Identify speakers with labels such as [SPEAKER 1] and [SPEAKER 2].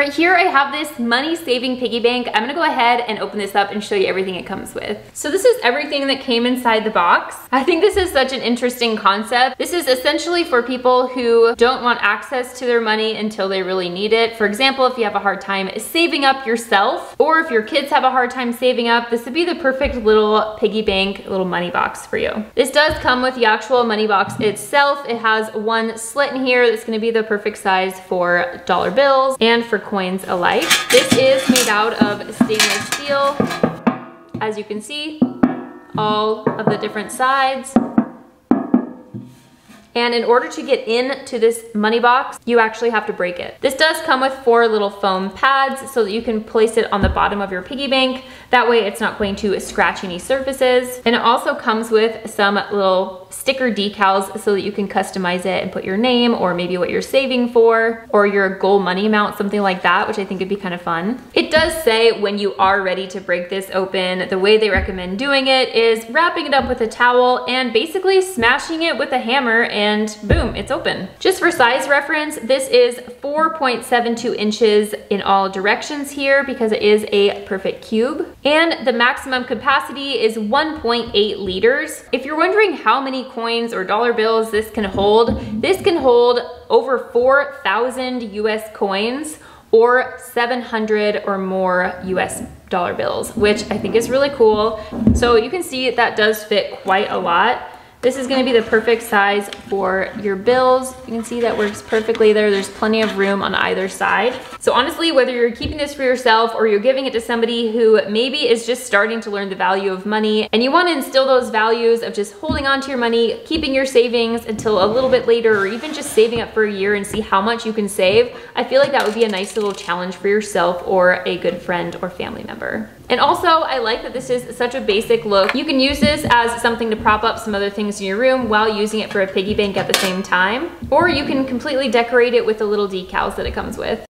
[SPEAKER 1] Right here, I have this money saving piggy bank. I'm gonna go ahead and open this up and show you everything it comes with. So this is everything that came inside the box. I think this is such an interesting concept. This is essentially for people who don't want access to their money until they really need it. For example, if you have a hard time saving up yourself, or if your kids have a hard time saving up, this would be the perfect little piggy bank, little money box for you. This does come with the actual money box itself. It has one slit in here that's gonna be the perfect size for dollar bills and for coins alike. This is made out of stainless steel. As you can see, all of the different sides. And in order to get into this money box, you actually have to break it. This does come with four little foam pads so that you can place it on the bottom of your piggy bank. That way it's not going to scratch any surfaces. And it also comes with some little sticker decals so that you can customize it and put your name or maybe what you're saving for or your goal money amount, something like that, which I think would be kind of fun. It does say when you are ready to break this open, the way they recommend doing it is wrapping it up with a towel and basically smashing it with a hammer and boom, it's open. Just for size reference, this is 4.72 inches in all directions here because it is a perfect cube. And the maximum capacity is 1.8 liters. If you're wondering how many coins or dollar bills this can hold, this can hold over 4,000 US coins or 700 or more US dollar bills, which I think is really cool. So you can see that does fit quite a lot. This is gonna be the perfect size for your bills. You can see that works perfectly there. There's plenty of room on either side. So honestly, whether you're keeping this for yourself or you're giving it to somebody who maybe is just starting to learn the value of money and you wanna instill those values of just holding on to your money, keeping your savings until a little bit later, or even just saving up for a year and see how much you can save, I feel like that would be a nice little challenge for yourself or a good friend or family member. And also, I like that this is such a basic look. You can use this as something to prop up some other things in your room while using it for a piggy bank at the same time. Or you can completely decorate it with the little decals that it comes with.